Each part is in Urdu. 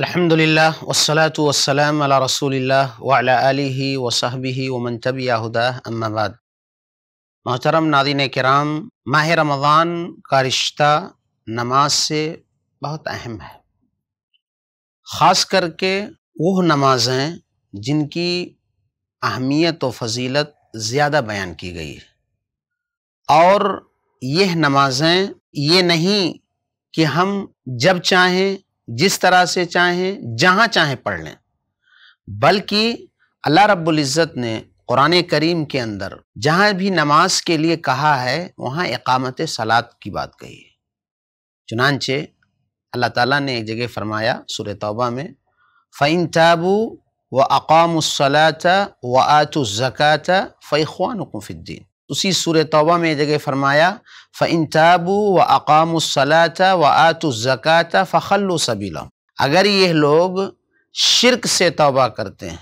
الحمد للہ والصلاة والسلام علی رسول اللہ وعلی آلہ وصحبہ ومن تبع ہدا اما بعد۔ محترم ناظرین کرام، ماہ رمضان کا رشتہ نماز سے بہت اہم ہے۔ خاص کر کے وہ نمازیں جن کی اہمیت و فضیلت زیادہ بیان کی گئی۔ ہے اور یہ نمازیں یہ نہیں کہ ہم جب چاہیں جس طرح سے چاہیں، جہاں چاہیں پڑھ لیں۔ بلکہ اللہ رب العزت نے قرآن کریم کے اندر جہاں بھی نماز کے لیے کہا ہے، وہاں اقامت سلاد کی بات کہی ہے۔ چنانچہ اللہ تعالیٰ نے ایک جگہ فرمایا سور توبہ میں فعین تابو و اقام الصلاۃ و آت الزکات فیخوان الدین اسی سور توبہ میں جگہ فرمایا فعن تابو و اقام الصلاۃ و آت الزکات فخل صبیلا اگر یہ لوگ شرک سے توبہ کرتے ہیں،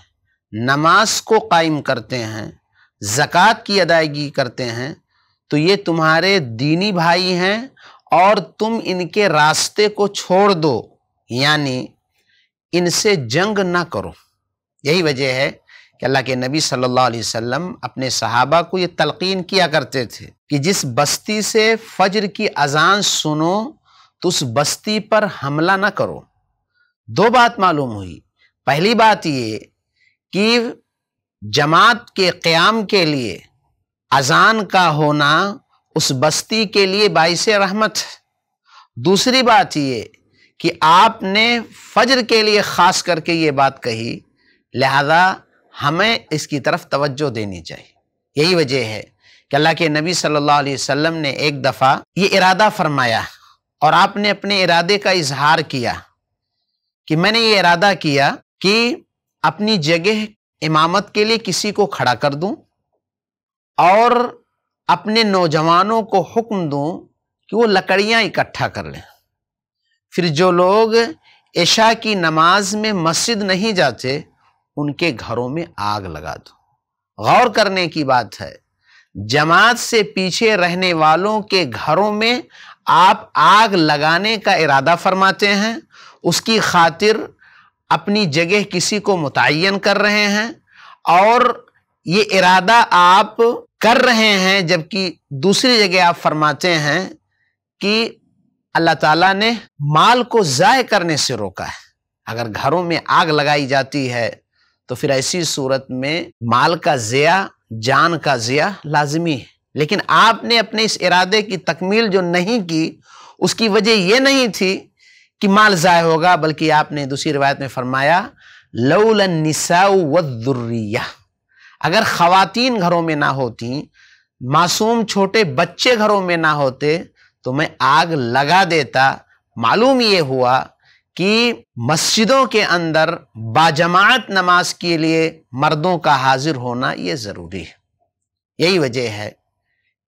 نماز کو قائم کرتے ہیں، زکوٰۃ کی ادائیگی کرتے ہیں، تو یہ تمہارے دینی بھائی ہیں اور تم ان کے راستے کو چھوڑ دو یعنی ان سے جنگ نہ کرو۔ یہی وجہ ہے کہ اللہ کے نبی صلی اللہ علیہ وسلم اپنے صحابہ کو یہ تلقین کیا کرتے تھے کہ جس بستی سے فجر کی اذان سنو تو اس بستی پر حملہ نہ کرو۔ دو بات معلوم ہوئی۔ پہلی بات یہ کہ جماعت کے قیام کے لیے اذان کا ہونا اس بستی کے لیے باعث رحمت دوسری بات یہ کہ آپ نے فجر کے لیے خاص کر کے یہ بات کہی، لہذا ہمیں اس کی طرف توجہ دینی چاہیے۔ یہی وجہ ہے کہ اللہ کے نبی صلی اللہ علیہ وسلم نے ایک دفعہ یہ ارادہ فرمایا اور آپ نے اپنے ارادے کا اظہار کیا کہ میں نے یہ ارادہ کیا کہ اپنی جگہ امامت کے لیے کسی کو کھڑا کر دوں اور اپنے نوجوانوں کو حکم دوں کہ وہ لکڑیاں اکٹھا کر لیں۔ پھر جو لوگ عشاء کی نماز میں مسجد نہیں جاتے ان کے گھروں میں آگ لگا دو۔ غور کرنے کی بات ہے، جماعت سے پیچھے رہنے والوں کے گھروں میں آپ آگ لگانے کا ارادہ فرماتے ہیں، اس کی خاطر اپنی جگہ کسی کو متعین کر رہے ہیں، اور یہ ارادہ آپ کر رہے ہیں جبکہ دوسری جگہ آپ فرماتے ہیں کہ اللہ تعالیٰ نے مال کو ضائع کرنے سے روکا ہے۔ اگر گھروں میں آگ لگائی جاتی ہے تو پھر ایسی صورت میں مال کا ضیاع جان کا ضیاع لازمی ہے۔ لیکن آپ نے اپنے اس ارادے کی تکمیل جو نہیں کی، اس کی وجہ یہ نہیں تھی کہ مال ضائع ہوگا، بلکہ آپ نے دوسری روایت میں فرمایا لول النساء والذریہ۔ اگر خواتین گھروں میں نہ ہوتی معصوم چھوٹے بچے گھروں میں نہ ہوتے، تو میں آگ لگا دیتا، معلوم یہ ہوا کہ مسجدوں کے اندر باجماعت نماز کے لیے مردوں کا حاضر ہونا یہ ضروری ہے۔ یہی وجہ ہے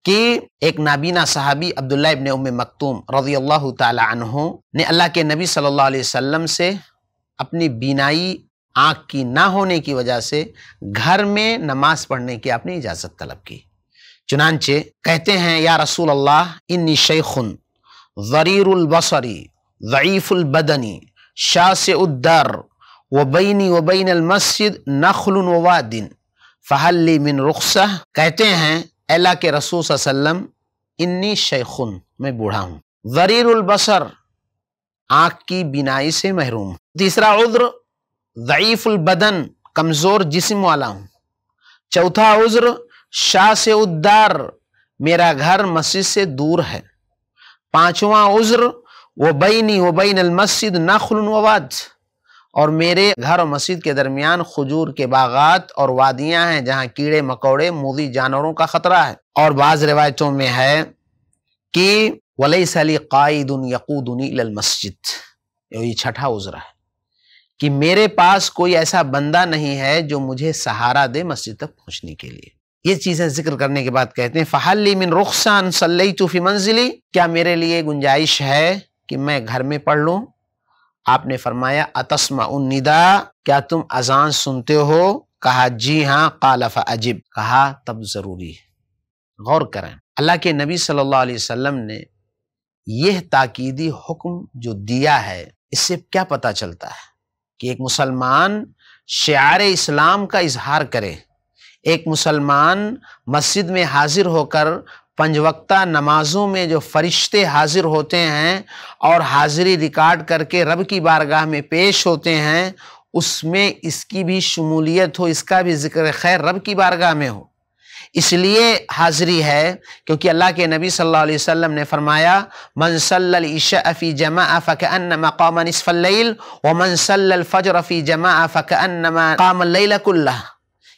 کہ ایک نابینا صحابی عبداللہ ابن ام مکتوم رضی اللہ تعالی عنہ نے اللہ کے نبی صلی اللہ علیہ وسلم سے اپنی بینائی آنکھ کی نہ ہونے کی وجہ سے گھر میں نماز پڑھنے کی آپ نے اجازت طلب کی۔ چنانچہ کہتے ہیں، یا رسول اللہ، انی شیخن ضریر البصری ضعیف البدنی شاہ سے و بینی و بین المسجد نخل و وادن فہلی من رخصہ، کہتے ہیں اللہ کے رسول صلی اللہ علیہ وسلم، انی شیخن، میں بوڑھا ہوں. ضریر البصر، آنکھ کی بینائی سے محروم. تیسرا عذر، ضعیف البدن، کمزور جسم والا ہوں. چوتھا عذر شاہ سے ادار میرا گھر مسجد سے دور ہے. پانچواں عذر وہ بینی و بین المسجد نخل واد اور میرے گھر و مسجد کے درمیان خجور کے باغات اور وادیاں ہیں جہاں کیڑے، مکوڑے موزی جانوروں کا خطرہ ہے۔ اور بعض روایتوں میں ہے کہ ولی سلی قائد یقودنی المسجد۔ یہ چھٹا عذر ہے کہ میرے پاس کوئی ایسا بندہ نہیں ہے جو مجھے سہارا دے مسجد تک پہنچنے کے لیے۔ یہ چیزیں ذکر کرنے کے بعد کہتے ہیں فہلی من رخصان صلی فی منزلی کیا میرے لیے گنجائش ہے؟ کہ میں گھر میں پڑھ لوں۔ آپ نے فرمایا اتسما الندا کیا تم اذان سنتے ہو؟ کہا جی ہاں قالف عجب کہا، تب ضروری ہے۔ غور کریں۔ اللہ کے نبی صلی اللہ علیہ وسلم نے یہ تاکیدی حکم جو دیا ہے، اس سے کیا پتا چلتا ہے کہ ایک مسلمان شعار اسلام کا اظہار کرے۔ ایک مسلمان مسجد میں حاضر ہو کر پنج وقتہ نمازوں میں جو فرشتے حاضر ہوتے ہیں اور حاضری ریکارڈ کر کے رب کی بارگاہ میں پیش ہوتے ہیں، اس میں اس کی بھی شمولیت ہو، اس کا بھی ذکر خیر رب کی بارگاہ میں ہو۔ اس لیے حاضری ہے، کیونکہ اللہ کے نبی صلی اللہ علیہ وسلم نے فرمایا، من صلی العشاء فی جمع فکأنما قام نصف اللیل، ومن صلی الفجر فی جمع فکأنما قام اللیل کلہ۔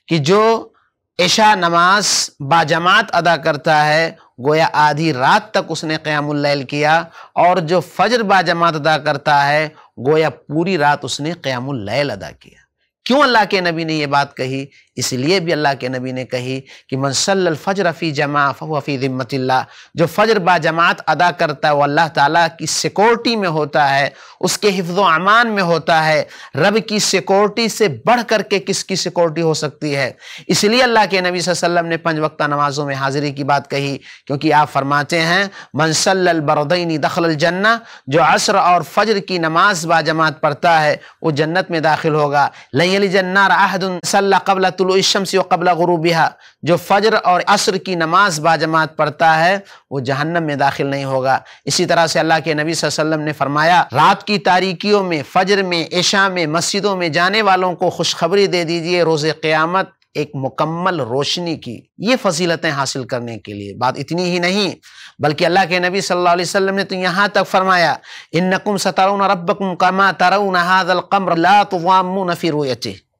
کہ جو عشاء نماز با جماعت ادا کرتا ہے، گویا آدھی رات تک اس نے قیام اللیل کیا اور جو فجر با جماعت ادا کرتا ہے، گویا پوری رات اس نے قیام اللیل ادا کیا۔ کیوں اللہ کے نبی نے یہ بات کہی؟ اس لیے بھی اللہ کے نبی نے کہی کہ منصل الفجر فی جمع فی ذمت اللہ، جو فجر با جماعت ادا کرتا ہے، وہ اللہ تعالیٰ کی سیکورٹی میں ہوتا ہے، اس کے حفظ و امان میں ہوتا ہے۔ رب کی سیکورٹی سے بڑھ کر کے کس کی سیکورٹی ہو سکتی ہے؟ اس لیے اللہ کے نبی صلی اللہ علیہ وسلم نے پنج وقتہ نمازوں میں حاضری کی بات کہی، کیونکہ آپ فرماتے ہیں منصل البردین دخل الجنہ، جو عصر اور فجر کی نماز با جماعت پڑھتا ہے، وہ جنت میں داخل ہوگا۔ لئی علی جنار عہد صلی قبل طلوع الشمس و قبل غروبها، جو فجر اور عصر کی نماز با جماعت پڑھتا ہے، وہ جہنم میں داخل نہیں ہوگا۔ اسی طرح سے اللہ کے نبی صلی اللہ علیہ وسلم نے فرمایا، رات کی تاریکیوں میں، فجر میں، عشاء میں، مسجدوں میں جانے والوں کو خوشخبری دے دیجیے روز قیامت ایک مکمل روشنی کی۔ یہ فضیلتیں حاصل کرنے کے لیے۔ بات اتنی ہی نہیں، بلکہ اللہ کے نبی صلی اللہ علیہ وسلم نے تو یہاں تک فرمایا، انکم سترون ربکم کما ترون هذا القمر لا تضامون فی رؤیته۔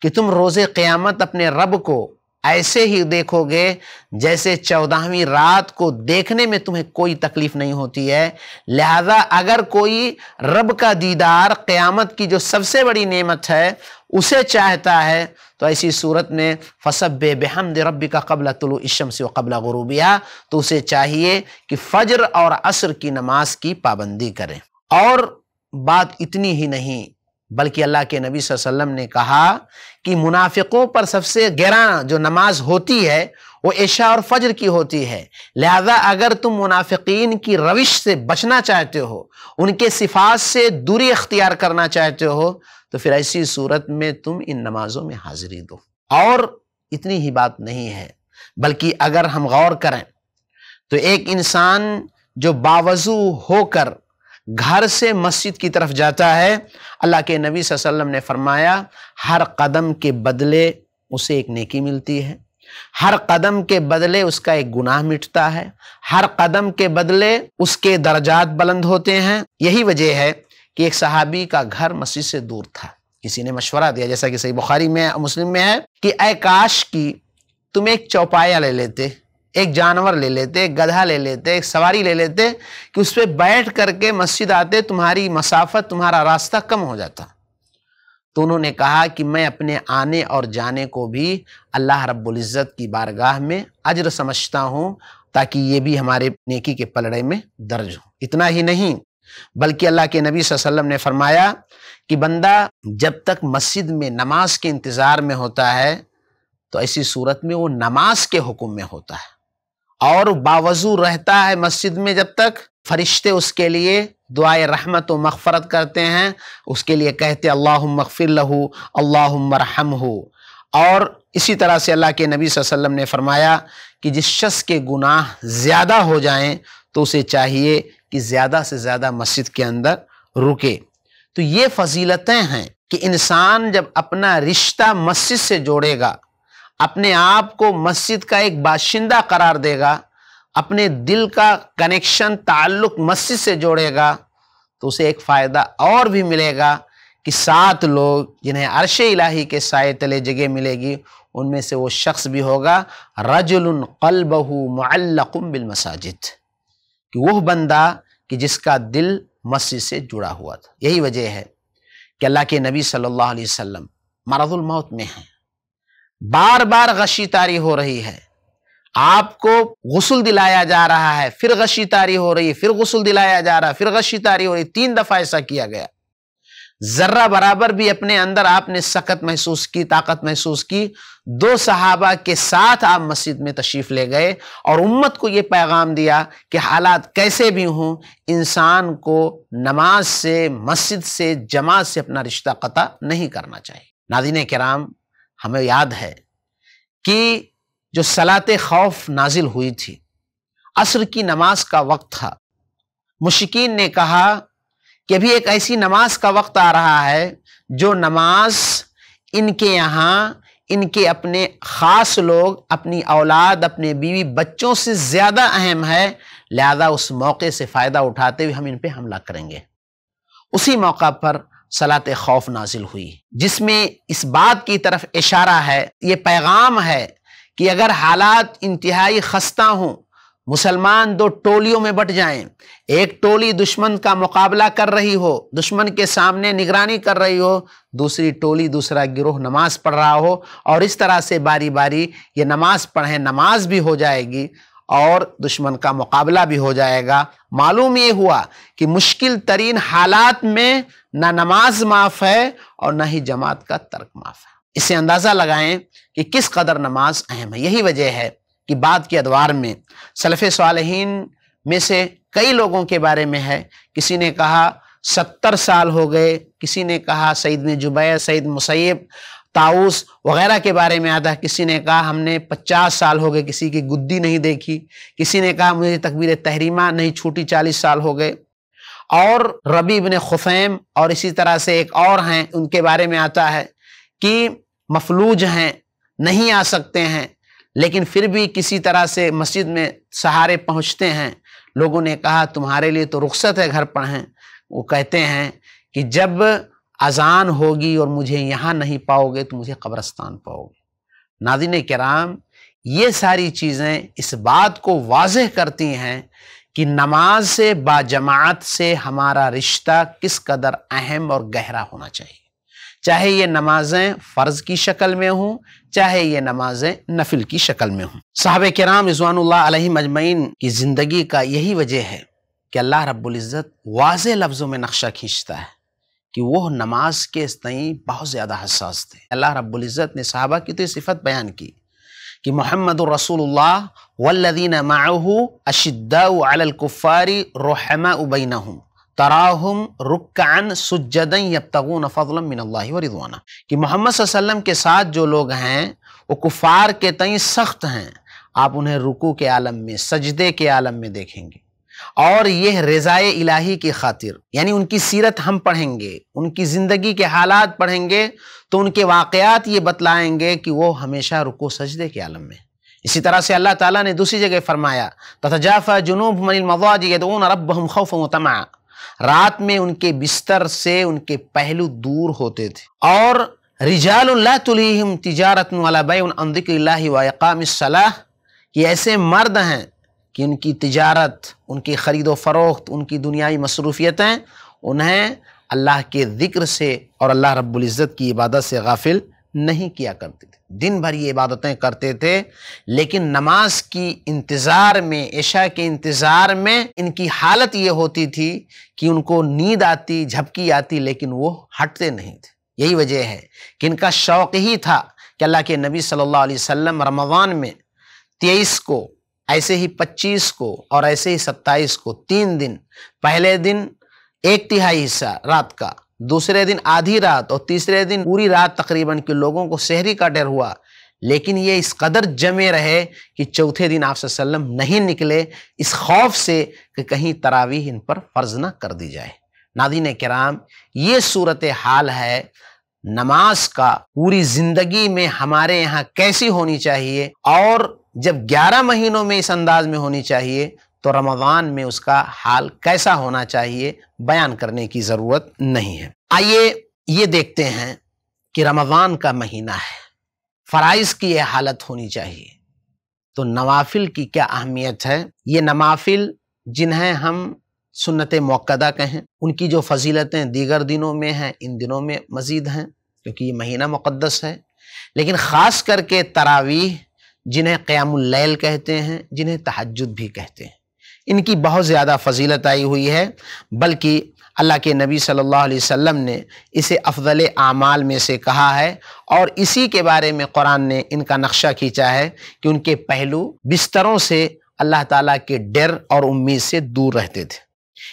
کہ تم روز قیامت اپنے رب کو ایسے ہی دیکھو گے جیسے چودہویں رات کو دیکھنے میں تمہیں کوئی تکلیف نہیں ہوتی ہے۔ لہذا اگر کوئی رب کا دیدار قیامت کی جو سب سے بڑی نعمت ہے اسے چاہتا ہے، تو ایسی صورت میں فصب بحمد ربی کا قبل طلوع الشمس و قبل غروبیہ تو اسے چاہیے کہ فجر اور عصر کی نماز کی پابندی کرے۔ اور بات اتنی ہی نہیں بلکہ اللہ کے نبی صلی اللہ علیہ وسلم نے کہا کہ منافقوں پر سب سے گراں جو نماز ہوتی ہے، وہ عشاء اور فجر کی ہوتی ہے۔ لہذا اگر تم منافقین کی روش سے بچنا چاہتے ہو، ان کے صفات سے دوری اختیار کرنا چاہتے ہو، تو پھر ایسی صورت میں تم ان نمازوں میں حاضری دو۔ اور اتنی ہی بات نہیں ہے، بلکہ اگر ہم غور کریں تو ایک انسان جو باوضو ہو کر گھر سے مسجد کی طرف جاتا ہے۔ اللہ کے نبی صلی اللہ علیہ وسلم نے فرمایا، ہر قدم کے بدلے اسے ایک نیکی ملتی ہے۔ ہر قدم کے بدلے اس کا ایک گناہ مٹتا ہے۔ ہر قدم کے بدلے اس کے درجات بلند ہوتے ہیں۔ یہی وجہ ہے کہ ایک صحابی کا گھر مسجد سے دور تھا۔ کسی نے مشورہ دیا، جیسا کہ صحیح بخاری میں مسلم میں ہے کہ، اے کاش کی تم ایک چوپایا لے لیتے۔ ایک جانور لے لیتے، ایک گدھا لے لیتے، ایک سواری لے لیتے کہ اس پہ بیٹھ کر کے مسجد آتے، تمہاری مسافت، تمہارا راستہ کم ہو جاتا۔ تو انہوں نے کہا کہ میں اپنے آنے اور جانے کو بھی اللہ رب العزت کی بارگاہ میں اجر سمجھتا ہوں تاکہ یہ بھی ہمارے نیکی کے پلڑے میں درج ہو اتنا ہی نہیں، بلکہ اللہ کے نبی صلی اللہ علیہ وسلم نے فرمایا کہ بندہ جب تک مسجد میں نماز کے انتظار میں ہوتا ہے تو ایسی صورت میں وہ نماز کے حکم میں ہوتا ہے۔ اور باوضو رہتا ہے مسجد میں جب تک فرشتے اس کے لیے دعائے رحمت و مغفرت کرتے ہیں، اس کے لیے کہتے اللہ مغفر لہو اللہ مرحم ہو اور اسی طرح سے اللہ کے نبی صلی اللہ علیہ وسلم نے فرمایا کہ جس شخص کے گناہ زیادہ ہو جائیں تو اسے چاہیے کہ زیادہ سے زیادہ مسجد کے اندر رکے۔ تو یہ فضیلتیں ہیں کہ انسان جب اپنا رشتہ مسجد سے جوڑے گا اپنے آپ کو مسجد کا ایک باشندہ قرار دے گا، اپنے دل کا کنیکشن تعلق مسجد سے جوڑے گا، تو اسے ایک فائدہ اور بھی ملے گا کہ سات لوگ جنہیں عرش الہی کے سائے تلے جگہ ملے گی، ان میں سے وہ شخص بھی ہوگا رجل قلبہ معلق بالمساجد، کہ وہ بندہ کہ جس کا دل مسجد سے جڑا ہوا تھا۔ یہی وجہ ہے کہ اللہ کے نبی صلی اللہ علیہ وسلم مرض الموت میں ہیں۔ بار بار غشی تاری ہو رہی ہے۔ آپ کو غسل دلایا جا رہا ہے، پھر غشی تاری ہو رہی ہے پھر غسل دلایا جا رہا ہے پھر غشی تاری ہو رہی۔ تین دفعہ ایسا کیا گیا۔ ذرہ برابر بھی اپنے اندر آپ نے سخت محسوس کی، طاقت محسوس کی۔ دو صحابہ کے ساتھ آپ مسجد میں تشریف لے گئے اور امت کو یہ پیغام دیا کہ حالات کیسے بھی ہوں، انسان کو نماز سے، مسجد سے، جماعت سے اپنا رشتہ قطع نہیں کرنا چاہیے۔ ناظرین کرام ہمیں یاد ہے کہ جو صلاط خوف نازل ہوئی تھی، عصر کی نماز کا وقت تھا۔ مشکین نے کہا کہ ابھی ایک ایسی نماز کا وقت آ رہا ہے جو نماز ان کے یہاں، ان کے اپنے خاص لوگ، اپنی اولاد، اپنے بیوی بچوں سے زیادہ اہم ہے۔ لہذا اس موقع سے فائدہ اٹھاتے ہوئے ہم ان پہ حملہ کریں گے۔ اسی موقع پر صلاط خوف نازل ہوئی۔ جس میں اس بات کی طرف اشارہ ہے، یہ پیغام ہے کہ اگر حالات انتہائی خستہ ہوں، مسلمان دو ٹولیوں میں بٹ جائیں۔ ایک ٹولی دشمن کا مقابلہ کر رہی ہو، دشمن کے سامنے نگرانی کر رہی ہو، دوسری ٹولی دوسرا گروہ نماز پڑھ رہا ہو اور اس طرح سے باری باری یہ نماز پڑھیں نماز بھی ہو جائے گی اور دشمن کا مقابلہ بھی ہو جائے گا۔ معلوم یہ ہوا کہ مشکل ترین حالات میں نہ نماز معاف ہے اور نہ ہی جماعت کا ترک معاف ہے۔ اس سے اندازہ لگائیں کہ کس قدر نماز اہم ہے۔ یہی وجہ ہے کہ بعد کے ادوار میں سلف صالحین میں سے کئی لوگوں کے بارے میں ہے۔ کسی نے کہا ستر سال ہو گئے، کسی نے کہا سعید نے جبیر سعید مسیب تاؤس وغیرہ کے بارے میں آتا ہے۔ کسی نے کہا ہم نے پچاس سال ہو گئے، کسی کی گدی نہیں دیکھی۔ کسی نے کہا مجھے تکبیر تحریمہ نہیں، چھوٹی چالیس سال ہو گئے۔ اور ربی بن خفیم اور اسی طرح سے ایک اور ہیں، ان کے بارے میں آتا ہے کہ مفلوج ہیں، نہیں آ سکتے ہیں، لیکن پھر بھی کسی طرح سے مسجد میں سہارے پہنچتے ہیں۔ لوگوں نے کہا، تمہارے لیے تو رخصت ہے، گھر پڑھیں وہ کہتے ہیں کہ جب اذان ہوگی اور مجھے یہاں نہیں پاؤ گے تو مجھے قبرستان پاؤ گے۔ ناظرین کرام، یہ ساری چیزیں اس بات کو واضح کرتی ہیں کہ نماز سے با جماعت سے ہمارا رشتہ کس قدر اہم اور گہرا ہونا چاہیے۔ چاہے یہ نمازیں فرض کی شکل میں ہوں، چاہے یہ نمازیں نفل کی شکل میں ہوں۔ صحابہ کرام رضوان اللہ علیہ مجمعین کی زندگی کا یہی وجہ ہے کہ اللہ رب العزت واضح لفظوں میں نقشہ کھینچتا ہے کہ وہ نماز کے استعین بہت زیادہ حساس تھے۔ اللہ رب العزت نے صحابہ کی تو یہ صفت بیان کی کہ محمد الرسول اللہ والذین معه اشداء علی الكفار رحماء بینہم، تراہم رکعن سجدن یبتغون فضلا من اللہ و رضوانا کہ محمد صلی اللہ علیہ وسلم کے ساتھ جو لوگ ہیں، وہ کفار کے تئیں سخت ہیں۔ آپ انہیں رکو کے عالم میں، سجدے کے عالم میں دیکھیں گے۔ اور یہ رضائے الہی کی خاطر یعنی ان کی سیرت ہم پڑھیں گے، ان کی زندگی کے حالات پڑھیں گے، تو ان کے واقعات یہ بتلائیں گے کہ وہ ہمیشہ رکو سجدے کے عالم میں۔ اسی طرح سے اللہ تعالیٰ نے دوسری جگہ فرمایا تتجافا جنوب من المضاج يدعون ربهم خوفا وطمعا۔ رات میں ان کے بستر سے ان کے پہلو دور ہوتے تھے۔ اور رجال لا تلیہم تجارت ولا بیع عن ذکر اللہ و اقام الصلاح کہ ایسے مرد ہیں کہ ان کی تجارت، ان کی خرید و فروخت، ان کی دنیائی مصروفیتیں انہیں اللہ کے ذکر سے اور اللہ رب العزت کی عبادت سے غافل نہیں کیا کرتے تھے۔ دن بھر یہ عبادتیں کرتے تھے، لیکن نماز کی انتظار میں، عشاء کے انتظار میں ان کی حالت یہ ہوتی تھی کہ ان کو نیند آتی، جھپکی آتی، لیکن وہ ہٹتے نہیں تھے۔ یہی وجہ ہے کہ ان کا شوق ہی تھا کہ اللہ کے نبی صلی اللہ علیہ وسلم رمضان میں تیئیس کو ایسے ہی پچیس کو اور ایسے ہی ستائیس کو تین دن، پہلے دن ایک تہائی حصہ رات کا، دوسرے دن آدھی رات اور تیسرے دن پوری رات تقریباً کہ لوگوں کو سحری کا ڈر ہوا۔ لیکن یہ اس قدر جمے رہے کہ چوتھے دن آپ صلی اللہ علیہ وسلم نہیں نکلے، اس خوف سے کہ کہیں تراویح ان پر فرض نہ کر دی جائے۔ نادین کرام، یہ صورت حال ہے، نماز کا پوری زندگی میں ہمارے یہاں کیسی ہونی چاہیے اور جب گیارہ مہینوں میں اس انداز میں ہونی چاہیے تو رمضان میں اس کا حال کیسا ہونا چاہیے بیان کرنے کی ضرورت نہیں ہے۔ آئیے یہ دیکھتے ہیں کہ رمضان کا مہینہ ہے۔ فرائض کی یہ حالت ہونی چاہیے۔ تو نوافل کی کیا اہمیت ہے؟ یہ نوافل جنہیں ہم سنت موقع کہیں، ان کی جو فضیلتیں دیگر دنوں میں ہیں، ان دنوں میں مزید ہیں، کیونکہ یہ مہینہ مقدس ہے۔ لیکن خاص کر کے تراویح جنہیں قیام اللیل کہتے ہیں، جنہیں تحجد بھی کہتے ہیں۔ ان کی بہت زیادہ فضیلت آئی ہوئی ہے، بلکہ اللہ کے نبی صلی اللہ علیہ وسلم نے اسے افضل اعمال میں سے کہا ہے۔ اور اسی کے بارے میں قرآن نے ان کا نقشہ کھینچا ہے کہ ان کے پہلو بستروں سے اللہ تعالیٰ کے ڈر اور امید سے دور رہتے تھے۔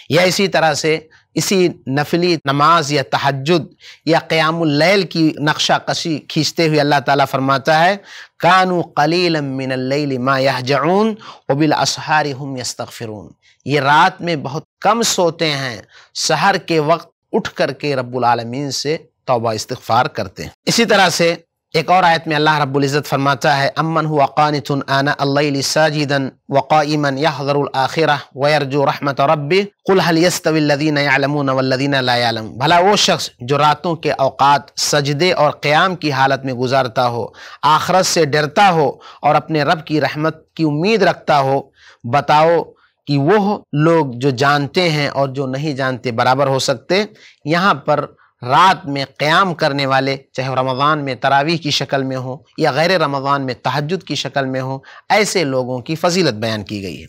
یا اسی طرح سے اسی نفلی نماز یا تحجد یا قیام اللیل کی نقشہ کشی کھینچتے ہوئے اللہ تعالیٰ فرماتا ہے کانو قلیلا من اللیل ما یحجعون وبالاسحار یستغفرون. یہ رات میں بہت کم سوتے ہیں، سحر کے وقت اٹھ کر کے رب العالمین سے توبہ استغفار کرتے ہیں۔ اسی طرح سے ایک اور آیت میں اللہ رب العزت فرماتا ہے، امن ہوا قانت آنا اللیل ساجدا وقائما يحذر الاخرہ ويرجو رحمت ربی قل هل يستوي الذين يعلمون والذين لا يعلم بھلا وہ شخص جو راتوں کے اوقات سجدے اور قیام کی حالت میں گزارتا ہو، آخرت سے ڈرتا ہو اور اپنے رب کی رحمت کی امید رکھتا ہو، بتاؤ کہ وہ لوگ جو جانتے ہیں اور جو نہیں جانتے برابر ہو سکتے، یہاں پر رات میں قیام کرنے والے چاہے رمضان میں تراویح کی شکل میں ہوں یا غیر رمضان میں تحجد کی شکل میں ہوں، ایسے لوگوں کی فضیلت بیان کی گئی ہے۔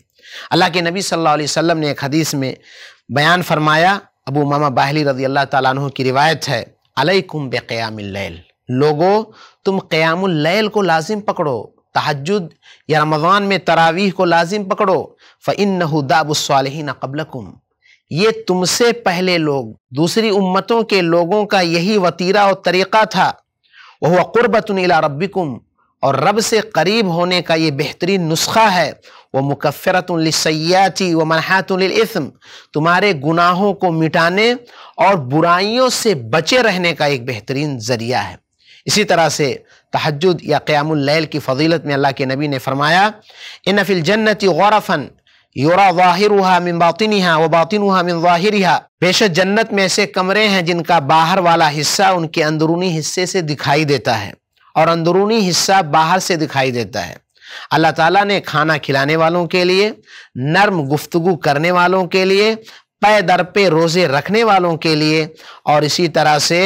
اللہ کے نبی صلی اللہ علیہ وسلم نے ایک حدیث میں بیان فرمایا، ابو ماما باہلی رضی اللہ تعالیٰ عنہ کی روایت ہے، علیکم بقیام اللیل۔ لوگو، تم قیام اللیل کو لازم پکڑو، تحجد یا رمضان میں تراویح کو لازم پکڑو، فَإِنَّهُ دَابُ الصَّالِحِينَ قَبْلَكُمْ۔ یہ تم سے پہلے لوگ، دوسری امتوں کے لوگوں کا یہی وطیرہ اور طریقہ تھا۔ وہ قربت الى ربکم، اور رب سے قریب ہونے کا یہ بہترین نسخہ ہے۔ وہ مکفرت للسیاتی و منحات للاسم تمہارے گناہوں کو مٹانے اور برائیوں سے بچے رہنے کا ایک بہترین ذریعہ ہے۔ اسی طرح سے تحجد یا قیام اللیل کی فضیلت میں اللہ کے نبی نے فرمایا، ان فی الجنت غرفا یورا ظاہرها من باطنها و باطنها من ظاہرها بے شک جنت میں ایسے کمرے ہیں جن کا باہر والا حصہ ان کے اندرونی حصے سے دکھائی دیتا ہے اور اندرونی حصہ باہر سے دکھائی دیتا ہے۔ اللہ تعالیٰ نے کھانا کھلانے والوں کے لیے، نرم گفتگو کرنے والوں کے لیے، پے در پہ روزے رکھنے والوں کے لیے اور اسی طرح سے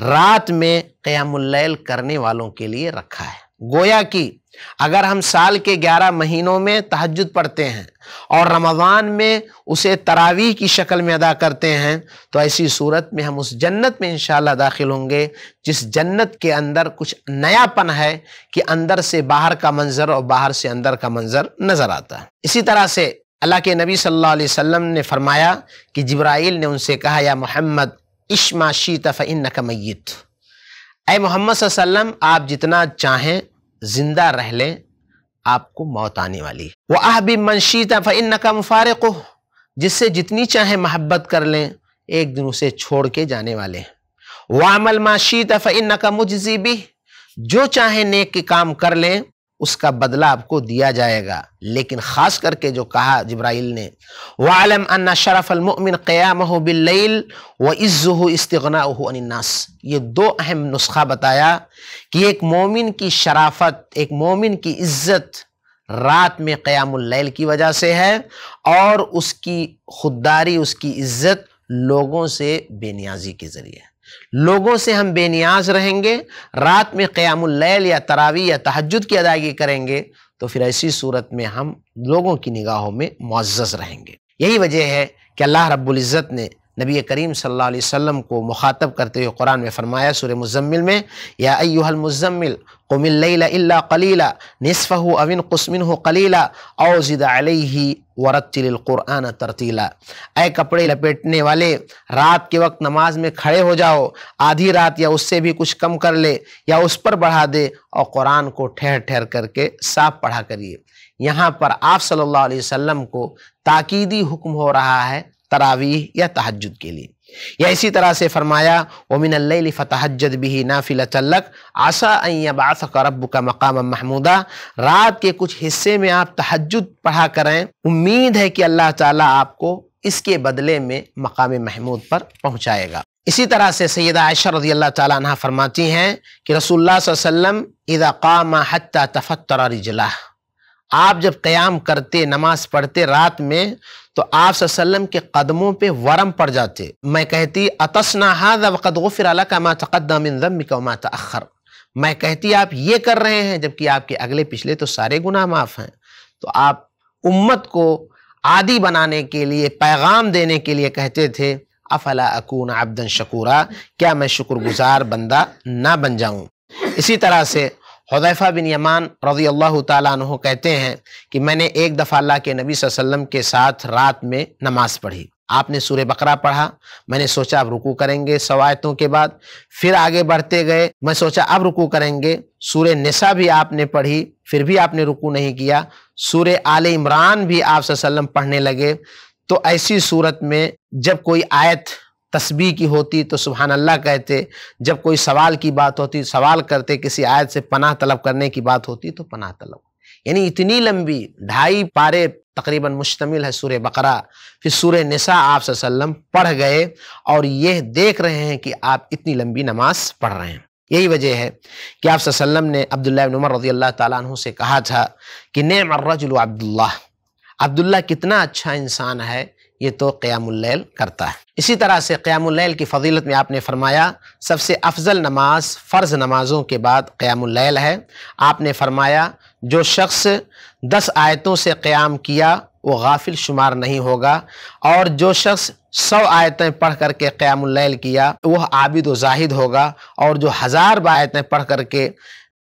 رات میں قیام اللیل کرنے والوں کے لیے رکھا ہے۔ گویا کی اگر ہم سال کے گیارہ مہینوں میں تحجد پڑھتے ہیں اور رمضان میں اسے تراویح کی شکل میں ادا کرتے ہیں، تو ایسی صورت میں ہم اس جنت میں انشاءاللہ داخل ہوں گے، جس جنت کے اندر کچھ نیا پن ہے کہ اندر سے باہر کا منظر اور باہر سے اندر کا منظر نظر آتا ہے۔ اسی طرح سے اللہ کے نبی صلی اللہ علیہ وسلم نے فرمایا کہ جبرائیل نے ان سے کہا، یا محمد، اشما شیت فإنک میت اے محمد صلی اللہ علیہ وسلم، آپ جتنا چاہیں زندہ رہ لیں آپ کو موت آنے والی وہ آہ بھی منشیتا فن کا مفارق جس سے جتنی چاہیں محبت کر لیں، ایک دن اسے چھوڑ کے جانے والے ہیں۔ وہ عمل معاشیت فن کا مجزی بھی جو چاہے نیک کے کام کر لیں اس کا بدلہ آپ کو دیا جائے گا۔ لیکن خاص کر کے جو کہا جبرائیل نے وَعَلَمْ أَنَّ شَرَفَ الْمُؤْمِنِ قِيَامَهُ بِاللَّيْلِ وَإِزُّهُ اسْتِغْنَاؤُهُ عَنِ النَّاسِ۔ یہ دو اہم نسخہ بتایا کہ ایک مومن کی شرافت، ایک مومن کی عزت رات میں قیام اللیل کی وجہ سے ہے اور اس کی خودداری، اس کی عزت لوگوں سے بے نیازی کے ذریعے۔ لوگوں سے ہم بے نیاز رہیں گے، رات میں قیام اللیل یا تراوی یا تحجد کی ادائیگی کریں گے، تو پھر ایسی صورت میں ہم لوگوں کی نگاہوں میں معزز رہیں گے۔ یہی وجہ ہے کہ اللہ رب العزت نے نبی کریم صلی اللہ علیہ وسلم کو مخاطب کرتے ہوئے قرآن میں فرمایا سورہ مزمل میں، یا ایوہ المزمل قم اللیل الا قلیلا نصفہ اوین قسمنہ قلیلا او زد علیہ ورتل القرآن ترتیلا اے کپڑے لپیٹنے والے، رات کے وقت نماز میں کھڑے ہو جاؤ، آدھی رات یا اس سے بھی کچھ کم کر لے یا اس پر بڑھا دے اور قرآن کو ٹھہر ٹھہر کر کے صاف پڑھا کریے۔ یہاں پر آپ صلی اللہ علیہ وسلم کو تاکیدی حکم ہو رہا ہے تراویح یا تحجد کے لیے۔ یا اسی طرح سے فرمایا، وَمِنَ اللَّيْلِ فَتَحَجَّدْ بِهِ نَافِلَةً لَكْ، عَسَىٰ أَن يَبْعَثَكَ رَبُّكَ مَقَامًا مَحْمُودًا۔ رات کے کچھ حصے میں آپ تحجد پڑھا کریں۔ امید ہے کہ اللہ تعالیٰ آپ کو اس کے بدلے میں مقام محمود پر پہنچائے گا۔ اسی طرح سے سیدہ عائشہ رضی اللہ تعالیٰ عنہ فرماتی ہیں کہ رسول اللہ صلی اللہ علیہ وسلم اذا قام حتی تفتر رجلہ آپ جب قیام کرتے، نماز پڑھتے رات میں، تو آپ صلی اللہ علیہ وسلم کے قدموں پہ ورم پڑ جاتے۔ میں کہتی اتسنا وقد غفر لك ما تقدم من ذنبك وما تاخر میں کہتی، آپ یہ کر رہے ہیں، جبکہ آپ کے اگلے پچھلے تو سارے گناہ معاف ہیں۔ تو آپ امت کو عادی بنانے کے لیے، پیغام دینے کے لیے کہتے تھے، افلا اکون عبدن شکورا، کیا میں شکر گزار بندہ نہ بن جاؤں؟ اسی طرح سے حضیفہ بن یمان رضی اللہ تعالیٰ عنہ کہتے ہیں کہ میں نے ایک دفعہ اللہ کے نبی صلی اللہ علیہ وسلم کے ساتھ رات میں نماز پڑھی۔ آپ نے سورہ بقرہ پڑھا۔ میں نے سوچا اب رکو کریں گے سوایتوں کے بعد۔ پھر آگے بڑھتے گئے۔ میں سوچا اب رکو کریں گے۔ سورہ نساء بھی آپ نے پڑھی، پھر بھی آپ نے رکو نہیں کیا۔ سورہ آل عمران بھی آپ صلی اللہ علیہ وسلم پڑھنے لگے۔ تو ایسی صورت میں جب کوئی آیت تسبیح کی ہوتی تو سبحان اللہ کہتے، جب کوئی سوال کی بات ہوتی، سوال کرتے، کسی آیت سے پناہ طلب کرنے کی بات ہوتی تو پناہ طلب۔ یعنی اتنی لمبی، ڈھائی پارے تقریباً مشتمل ہے سورہ بقرہ۔ پھر سورہ نساء آپ صلی اللہ علیہ وسلم پڑھ گئے اور یہ دیکھ رہے ہیں کہ آپ اتنی لمبی نماز پڑھ رہے ہیں۔ یہی وجہ ہے کہ آپ صلی اللہ علیہ وسلم نے عبداللہ بن عمر رضی اللہ تعالیٰ عنہ سے کہا تھا کہ نعم الرجل عبداللہ۔ عبداللہ کتنا اچھا انسان ہے یہ تو قیام اللیل کرتا ہے۔ اسی طرح سے قیام اللیل کی فضیلت میں آپ نے فرمایا، سب سے افضل نماز فرض نمازوں کے بعد قیام اللیل ہے۔ آپ نے فرمایا، جو شخص دس آیتوں سے قیام کیا، وہ غافل شمار نہیں ہوگا۔ اور جو شخص سو آیتیں پڑھ کر کے قیام اللیل کیا، وہ عابد و زاہد ہوگا۔ اور جو ہزار آیتیں پڑھ کر کے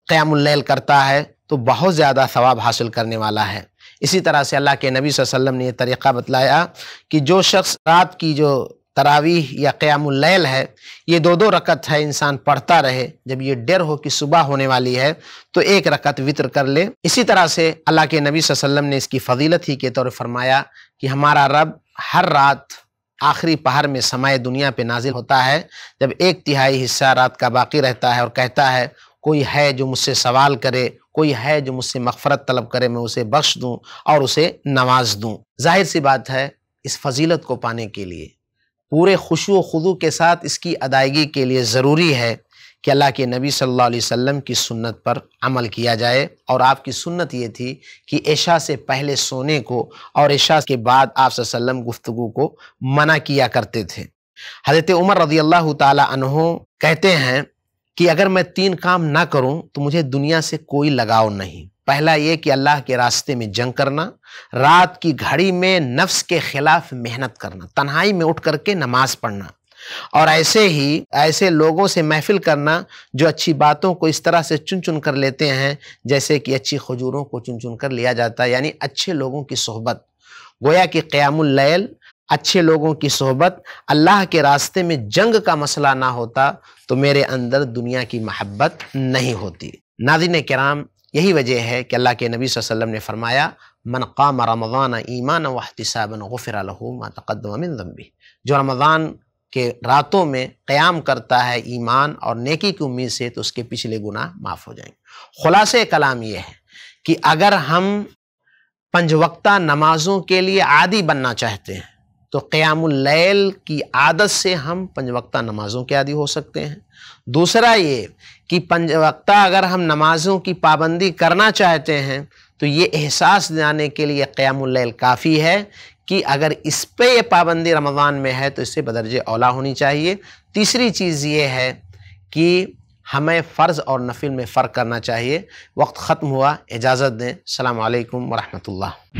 قیام اللیل کرتا ہے، تو بہت زیادہ ثواب حاصل کرنے والا ہے۔ اسی طرح سے اللہ کے نبی صلی اللہ علیہ وسلم نے یہ طریقہ بتلایا کہ جو شخص رات کی جو تراویح یا قیام اللیل ہے، یہ دو دو رکت ہے، انسان پڑھتا رہے، جب یہ ڈر ہو کہ صبح ہونے والی ہے تو ایک رکت وطر کر لے۔ اسی طرح سے اللہ کے نبی صلی اللہ علیہ وسلم نے اس کی فضیلت ہی کے طور فرمایا کہ ہمارا رب ہر رات آخری پہر میں سمائے دنیا پہ نازل ہوتا ہے۔ جب ایک تہائی حصہ رات کا باقی رہتا ہے اور کہتا ہے، کوئی ہے جو مجھ سے سوال کرے کوئی ہے جو مجھ سے مغفرت طلب کرے، میں اسے بخش دوں اور اسے نواز دوں۔ ظاہر سی بات ہے، اس فضیلت کو پانے کے لیے، پورے خوشو و خضو کے ساتھ اس کی ادائیگی کے لیے ضروری ہے کہ اللہ کے نبی صلی اللہ علیہ وسلم کی سنت پر عمل کیا جائے۔ اور آپ کی سنت یہ تھی کہ عشاء سے پہلے سونے کو اور عشاء کے بعد آپ صلی اللہ علیہ وسلم گفتگو کو منع کیا کرتے تھے۔ حضرت عمر رضی اللہ تعالی عنہ کہتے ہیں کہ اگر میں تین کام نہ کروں تو مجھے دنیا سے کوئی لگاؤ نہیں۔ پہلا یہ کہ اللہ کے راستے میں جنگ کرنا، رات کی گھڑی میں نفس کے خلاف محنت کرنا، تنہائی میں اٹھ کر کے نماز پڑھنا۔ اور ایسے ہی، ایسے لوگوں سے محفل کرنا جو اچھی باتوں کو اس طرح سے چن چن کر لیتے ہیں، جیسے کہ اچھی خجوروں کو چن چن کر لیا جاتا ہے یعنی اچھے لوگوں کی صحبت۔ گویا کہ قیام اللیل اچھے لوگوں کی صحبت، اللہ کے راستے میں جنگ کا مسئلہ نہ ہوتا تو میرے اندر دنیا کی محبت نہیں ہوتی۔ ناظرین کرام، یہی وجہ ہے کہ اللہ کے نبی صلی اللہ علیہ وسلم نے فرمایا، من قام رمضان ایمان و احتسابا غفر له ما تقدم من ذنبه. جو رمضان کے راتوں میں قیام کرتا ہے ایمان اور نیکی کی امید سے تو اس کے پچھلے گناہ معاف ہو جائیں گے۔ خلاصہ کلام یہ ہے کہ اگر ہم پنج وقتہ نمازوں کے لیے عادی بننا چاہتے ہیں تو قیام اللیل کی عادت سے ہم پنج وقتہ نمازوں کے عادی ہو سکتے ہیں۔ دوسرا یہ کہ پنج وقتہ اگر ہم نمازوں کی پابندی کرنا چاہتے ہیں تو یہ احساس دلانے کے لیے قیام اللیل کافی ہے کہ اگر اس پہ یہ پابندی رمضان میں ہے تو اس سے بدرج اولا ہونی چاہیے۔ تیسری چیز یہ ہے کہ ہمیں فرض اور نفل میں فرق کرنا چاہیے۔ وقت ختم ہوا، اجازت دیں۔ السلام علیکم ورحمۃ اللہ۔